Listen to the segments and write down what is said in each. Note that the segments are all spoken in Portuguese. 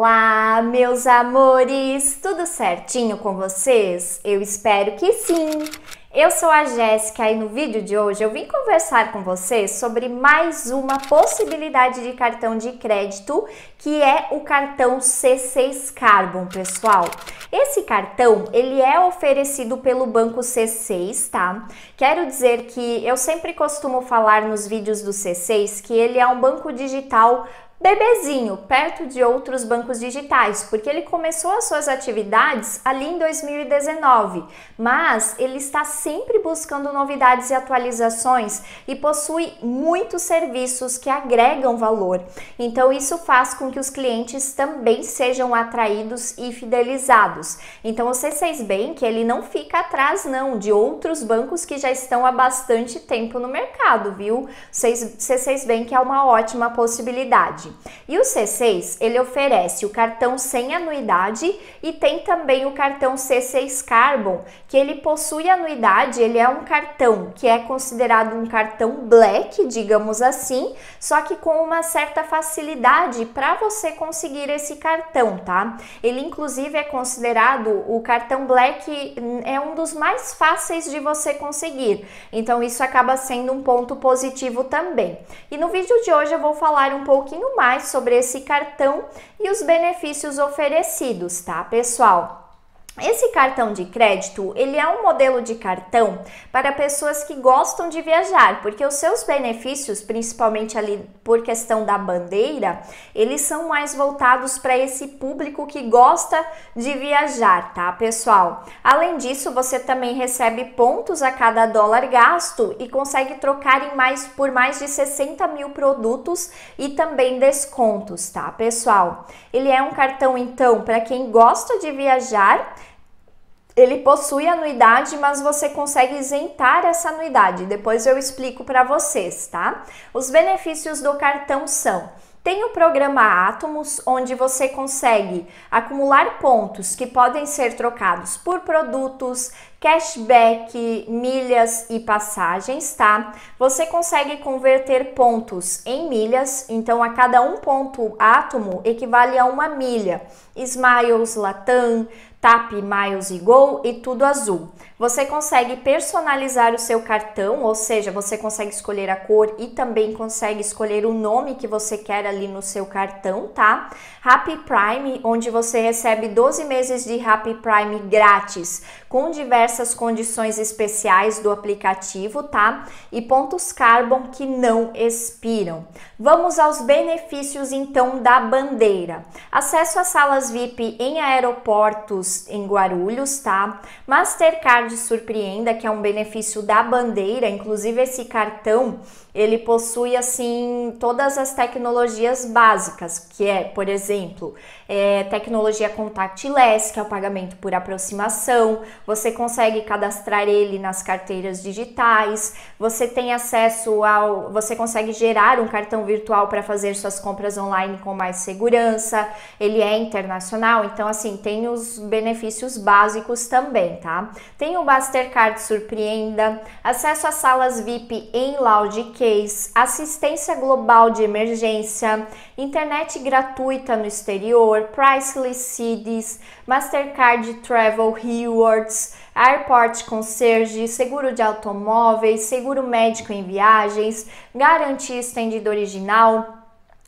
Olá, meus amores! Tudo certinho com vocês? Eu espero que sim! Eu sou a Jéssica e no vídeo de hoje eu vim conversar com vocês sobre mais uma possibilidade de cartão de crédito que é o cartão C6 Carbon, pessoal. Esse cartão, ele é oferecido pelo banco C6, tá? Quero dizer que eu sempre costumo falar nos vídeos do C6 que ele é um banco digital bebezinho, perto de outros bancos digitais, porque ele começou as suas atividades ali em 2019, mas ele está sempre buscando novidades e atualizações e possui muitos serviços que agregam valor. Então isso faz com que os clientes também sejam atraídos e fidelizados. Então o C6 Bank, ele não fica atrás não de outros bancos que já estão há bastante tempo no mercado, viu? O C6 Bank é uma ótima possibilidade. E o C6, ele oferece o cartão sem anuidade e tem também o cartão C6 Carbon, que ele possui anuidade, ele é um cartão que é considerado um cartão black, digamos assim, só que com uma certa facilidade para você conseguir esse cartão, tá? Ele inclusive é considerado o cartão black é um dos mais fáceis de você conseguir. Então isso acaba sendo um ponto positivo também. E no vídeo de hoje eu vou falar um pouquinho mais sobre esse cartão e os benefícios oferecidos, tá, pessoal? Esse cartão de crédito, ele é um modelo de cartão para pessoas que gostam de viajar, porque os seus benefícios, principalmente ali por questão da bandeira, eles são mais voltados para esse público que gosta de viajar, tá, pessoal? Além disso, você também recebe pontos a cada dólar gasto e consegue trocar em mais por mais de 60 mil produtos e também descontos, tá, pessoal? Ele é um cartão, então, para quem gosta de viajar ele possui anuidade, mas você consegue isentar essa anuidade. Depois eu explico para vocês, tá? Os benefícios do cartão são tem o programa Atomos, onde você consegue acumular pontos que podem ser trocados por produtos, cashback, milhas e passagens, tá? Você consegue converter pontos em milhas, então a cada um ponto átomo equivale a uma milha. Smiles, Latam, TAP, Miles e Go e tudo azul. Você consegue personalizar o seu cartão, ou seja, você consegue escolher a cor e também consegue escolher o nome que você quer ali no seu cartão, tá? Happy Prime, onde você recebe 12 meses de Happy Prime grátis, com diversas condições especiais do aplicativo, tá? E pontos Carbon que não expiram. Vamos aos benefícios então da bandeira. Acesso a salas VIP em aeroportos em Guarulhos, tá? Mastercard Surpreenda, que é um benefício da bandeira, inclusive esse cartão, ele possui assim todas as tecnologias básicas, que é, por exemplo, é, tecnologia contactless, que é o pagamento por aproximação, você consegue cadastrar ele nas carteiras digitais, você tem acesso ao, você consegue gerar um cartão virtual para fazer suas compras online com mais segurança, ele é internacional, então assim, tem os benefícios básicos também, tá? Tem o Mastercard Surpreenda, acesso a salas VIP em Loud Case, assistência global de emergência, internet gratuita no exterior, Priceless CDs, Mastercard Travel Rewards, Airport Concierge, seguro de automóveis, seguro médico em viagens, garantia estendida original,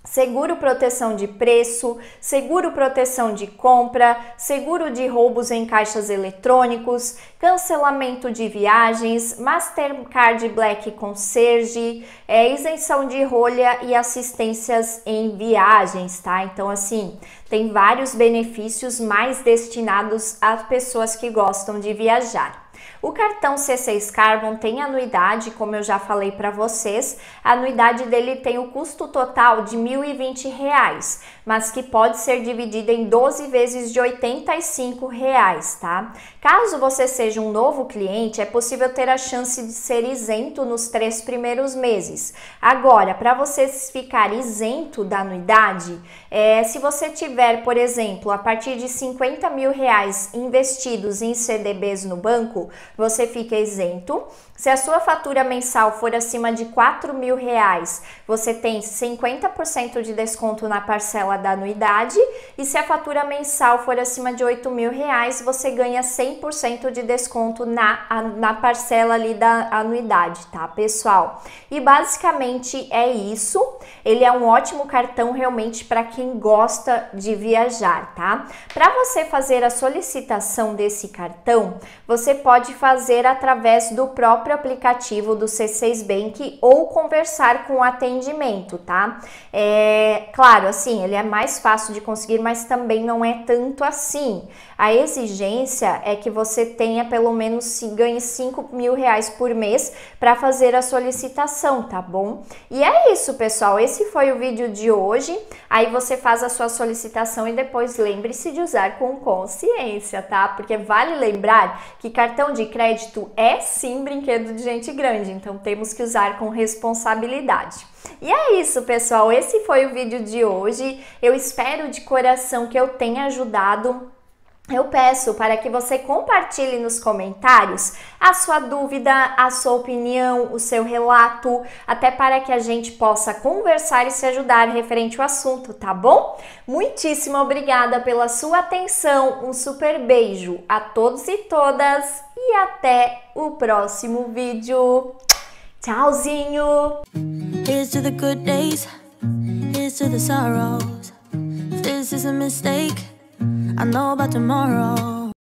seguro proteção de preço, seguro proteção de compra, seguro de roubos em caixas eletrônicos, cancelamento de viagens, Mastercard Black Concierge, é, isenção de rolha e assistências em viagens, tá? Então, assim, tem vários benefícios mais destinados às pessoas que gostam de viajar. O cartão C6 Carbon tem anuidade, como eu já falei para vocês. A anuidade dele tem o custo total de R$ 1.020, mas que pode ser dividida em 12 vezes de 85 reais, tá? Caso você seja um novo cliente, é possível ter a chance de ser isento nos três primeiros meses. Agora, para você ficar isento da anuidade, é, se você tiver, por exemplo, a partir de 50 mil reais investidos em CDBs no banco, você fica isento. Se a sua fatura mensal for acima de 4 mil reais, você tem 50% de desconto na parcela da anuidade. E se a fatura mensal for acima de 8 mil reais, você ganha 100% de desconto na, na parcela ali da anuidade, tá, pessoal? E basicamente é isso. Ele é um ótimo cartão realmente para quem gosta de viajar, tá? Para você fazer a solicitação desse cartão, você pode fazer através do próprio aplicativo do C6 Bank ou conversar com o atendimento, tá? É, claro, assim, ele é mais fácil de conseguir, mas também não é tanto assim. A exigência é que você tenha pelo menos se ganhe 5 mil reais por mês para fazer a solicitação, tá bom? E é isso, pessoal. Esse foi o vídeo de hoje. Aí você faz a sua solicitação e depois lembre-se de usar com consciência, tá? Porque vale lembrar que cartão de crédito é sim brinquedo de gente grande, então temos que usar com responsabilidade. E é isso, pessoal. Esse foi o vídeo de hoje. Eu espero de coração que eu tenha ajudado eu peço para que você compartilhe nos comentários a sua dúvida, a sua opinião, o seu relato, até para que a gente possa conversar e se ajudar referente ao assunto, tá bom? Muitíssimo obrigada pela sua atenção, um super beijo a todos e todas e até o próximo vídeo. Tchauzinho! Here's I know about tomorrow